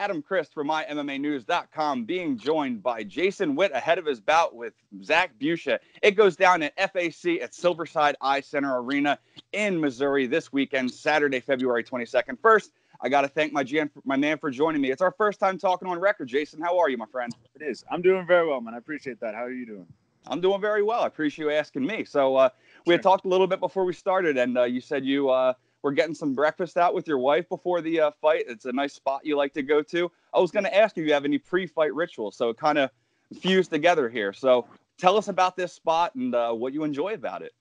Adam Christ from MyMMANews.com being joined by Jason Witt ahead of his bout with Zac Bucia. It goes down at FAC at Silverstein Eye Center Arena in Missouri this weekend, Saturday, February 22nd. First, I got to thank my GM, my man for joining me. It's our first time talking on record. Jason, how are you, my friend? It is. I'm doing very well, man. I appreciate that. How are you doing? I'm doing very well. I appreciate you asking me. So uh, we had talked a little bit before we started, and uh, you said you uh, we're getting some breakfast out with your wife before the uh, fight. It's a nice spot you like to go to. I was going to ask you if you have any pre-fight rituals, so it kind of fused together here. So tell us about this spot and uh, what you enjoy about it.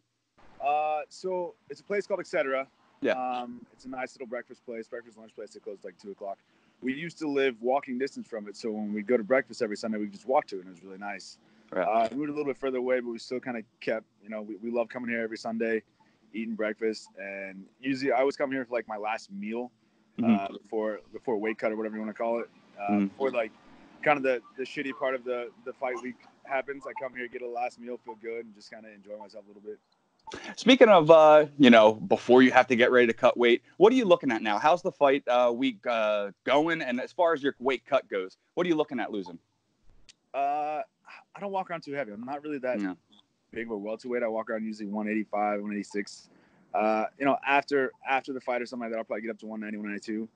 Uh, so it's a place called Etc. Yeah. Um, it's a nice little breakfast place, breakfast lunch place. It closes like two o'clock. We used to live walking distance from it, so when we go to breakfast every Sunday, we just walk to it, and it was really nice. Right. Uh, we moved a little bit further away, but we still kind of kept, you know, we, we love coming here every Sunday eating breakfast, and usually I always come here for like my last meal Mm-hmm. uh, before before weight cut or whatever you want to call it, uh, Mhm. before like kind of the the shitty part of the the fight week happens. I come here, get a last meal, feel good, and just kind of enjoy myself a little bit. Speaking of, uh, you know, before you have to get ready to cut weight, what are you looking at now? How's the fight uh, week uh, going? And as far as your weight cut goes, what are you looking at losing? Uh, I don't walk around too heavy. I'm not really that No. Big a welterweight. I walk around usually 185, 186. Uh, you know, after after the fight or something like that, I'll probably get up to 190, 192,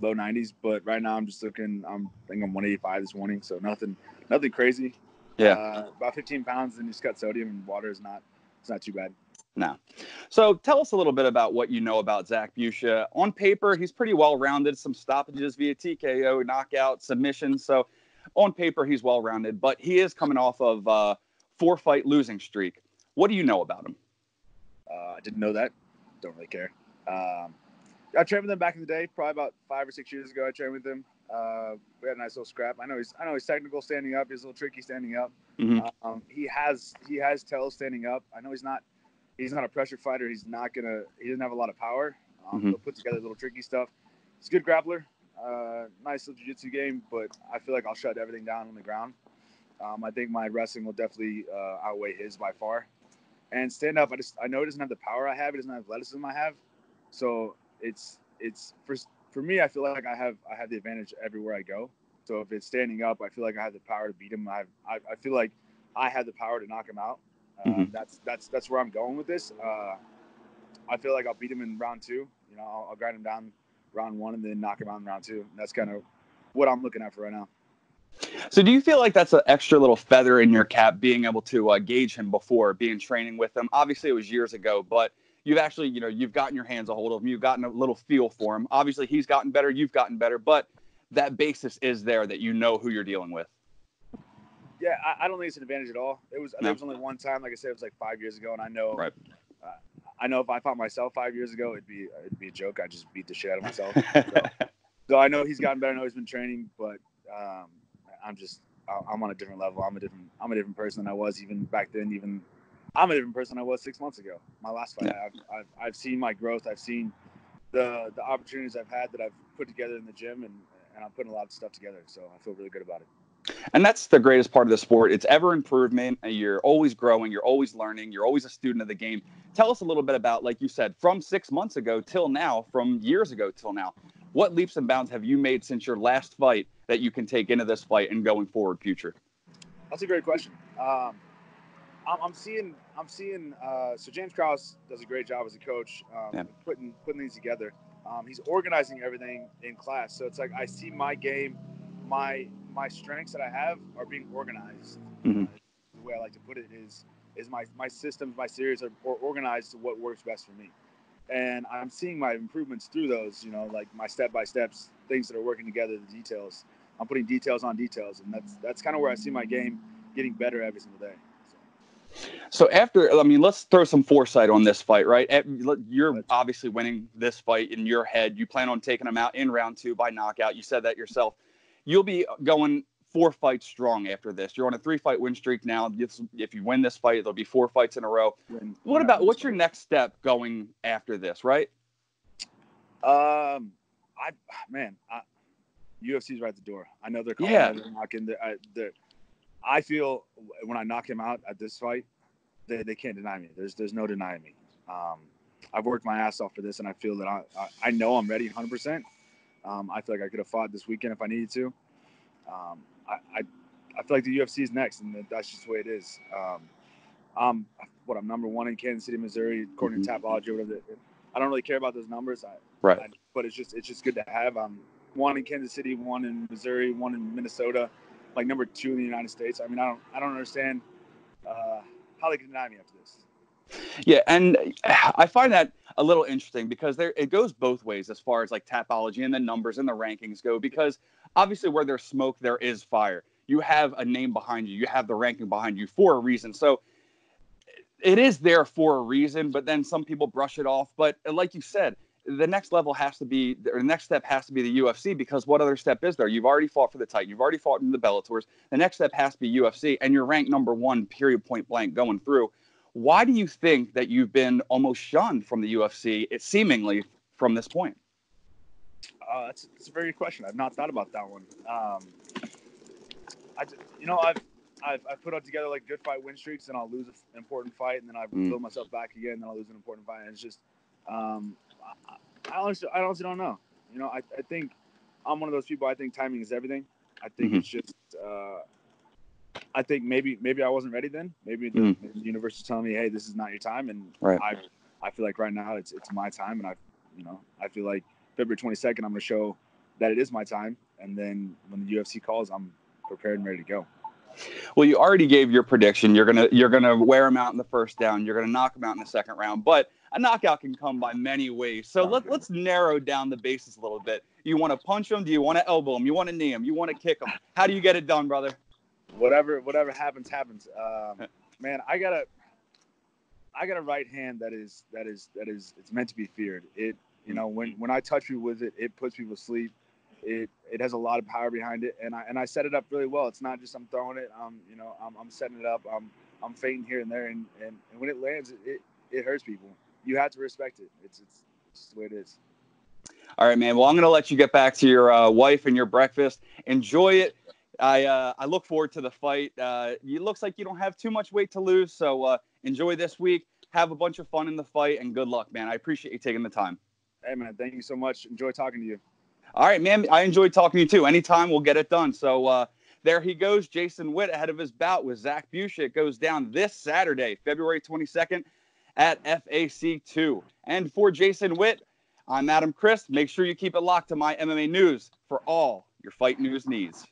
low 90s. But right now, I'm just looking. I'm I think I'm 185 this morning, so nothing nothing crazy. Yeah. Uh, about 15 pounds, and just got sodium and water is not it's not too bad. No. So tell us a little bit about what you know about Zac Bucia. On paper, he's pretty well rounded. Some stoppages via TKO, knockout, submissions. So on paper, he's well rounded, but he is coming off of uh, four fight losing streak. What do you know about him? Uh, I didn't know that. Don't really care. Um, I trained with him back in the day, probably about five or six years ago. I trained with him. Uh, we had a nice little scrap. I know he's I know he's technical standing up. He's a little tricky standing up. Mhm. Um, he has he has tells standing up. I know he's not he's not a pressure fighter. He's not gonna he doesn't have a lot of power. Um, Mhm. He'll put together a little tricky stuff. He's a good grappler. Uh, nice little jiu-jitsu game, but I feel like I'll shut everything down on the ground. Um, I think my wrestling will definitely uh, outweigh his by far. And stand up, I just I know it doesn't have the power I have. It doesn't have the athleticism I have. So it's it's for for me. I feel like I have I have the advantage everywhere I go. So if it's standing up, I feel like I have the power to beat him. I I, I feel like I have the power to knock him out. Um, Mhm. That's that's that's where I'm going with this. Uh, I feel like I'll beat him in round two. You know, I'll, I'll grind him down round one and then knock him out in round two. And that's kind of what I'm looking at for right now. So do you feel like that's an extra little feather in your cap being able to uh, gauge him before being training with him? Obviously, it was years ago, but you've actually, you know, you've gotten your hands a hold of him. You've gotten a little feel for him. Obviously, he's gotten better. You've gotten better, but that basis is there that you know who you're dealing with. Yeah, I, I don't think it's an advantage at all. It was No. there was only one time, like I said, it was like five years ago, and I know, Right. uh, I know if I fought myself five years ago, it'd be it'd be a joke. I would just beat the shit out of myself. so I know he's gotten better. I know he's been training, but um, I'm just I'm on a different level. I'm a different I'm a different person than I was even back then. Even I'm a different person than I was six months ago. My last fight, Yeah. I've, I've I've seen my growth. I've seen the the opportunities I've had that I've put together in the gym, and and I'm putting a lot of stuff together. So I feel really good about it. And that's the greatest part of the sport. It's ever improvement. You're always growing. You're always learning. You're always a student of the game. Tell us a little bit about, like you said, from six months ago till now, from years ago till now. What leaps and bounds have you made since your last fight that you can take into this fight and going forward future? That's a great question. Um, I'm, I'm seeing, I'm seeing. Uh, so James Krause does a great job as a coach, um, Yeah. putting putting things together. Um, he's organizing everything in class. So it's like I see my game, my my strengths that I have are being organized. Mhm. Uh, the way I like to put it is is my my systems, my series are, are organized to what works best for me. And I'm seeing my improvements through those. You know, like my step by steps, things that are working together, the details. I'm putting details on details, and that's that's kind of where I see my game getting better every single day. So, So after, I mean, let's throw some foresight on this fight, right? You're obviously winning this fight in your head. You plan on taking him out in round two by knockout. You said that yourself. You'll be going four fights strong after this. You're on a three fight win streak now. If, if you win this fight, there'll be four fights in a row. What about what's your next step going after this, right? Um, I man, I, UFC's right at the door. I know they're calling. Yeah. They're knocking. They're, I, they're, I feel when I knock him out at this fight, they, they can't deny me. There's there's no denying me. Um, I've worked my ass off for this, and I feel that I I, I know I'm ready 100. percent Um, I feel like I could have fought this weekend if I needed to. Um, I, I, I feel like the UFC is next, and that's just the way it is. Um, I'm what I'm number one in Kansas City, Missouri, according mm-hmm. to Tapology. Whatever. I don't really care about those numbers. I, right. I, but it's just it's just good to have. Um, one in Kansas City, one in Missouri, one in Minnesota, like number two in the United States. I mean, I don't I don't understand uh, how they can deny me after this. Yeah, and I find that a little interesting because there it goes both ways as far as like tapology and the numbers and the rankings go. Because obviously, where there's smoke, there is fire. You have a name behind you, you have the ranking behind you for a reason. So it is there for a reason, but then some people brush it off. But like you said, the next level has to be or the next step has to be the UFC because what other step is there? You've already fought for the title, you've already fought in the Bellators. The next step has to be UFC, and you're ranked number one, period, point blank, going through. Why do you think that you've been almost shunned from the UFC, it seemingly from this point? Uh, that's, that's a very good question. I've not thought about that one. Um, I, you know, I've, I've, I've put out together like good fight win streaks, and I'll lose an important fight, and then I mm. build myself back again, and then I'll lose an important fight. And it's just, um, I, honestly, I honestly don't know. You know, I, I think I'm one of those people. I think timing is everything. I think mm-hmm. it's just. Uh, I think maybe maybe I wasn't ready then. Maybe the, mm. the universe is telling me, "Hey, this is not your time," and right. I I feel like right now it's it's my time, and I you know I feel like February 22nd I'm going to show that it is my time, and then when the UFC calls, I'm prepared and ready to go. Well, you already gave your prediction. You're gonna you're gonna wear him out in the first down. You're gonna knock him out in the second round. But a knockout can come by many ways. So let, let's narrow down the bases a little bit. You want to punch him? Do you want to elbow him? You want to knee him? You want to kick him? How do you get it done, brother? Whatever whatever happens happens. Um, man, I got a I got a right hand that is that is that is it's meant to be feared. It you know when when I touch you with it, it puts people to sleep it it has a lot of power behind it, and I and I set it up really well. It's not just I'm throwing it. I'm you know I'm, I'm setting it up. I'm I'm feinting here and there, and, and, and when it lands, it, it hurts people. You have to respect it. It's it's, it's the way it is. All right, man. Well, I'm going to let you get back to your uh, wife and your breakfast. Enjoy it. I uh, I look forward to the fight. Uh, it looks like you don't have too much weight to lose, so uh, enjoy this week. Have a bunch of fun in the fight, and good luck, man. I appreciate you taking the time. Hey, man. Thank you so much. Enjoy talking to you. All right, man. I enjoyed talking to you too. Anytime we'll get it done. So uh, there he goes, Jason Witt ahead of his bout with Zac Bucia. It goes down this Saturday, February 22nd at FAC 2. And for Jason Witt, I'm Adam Christ. Make sure you keep it locked to MyMMANews for all your fight news needs.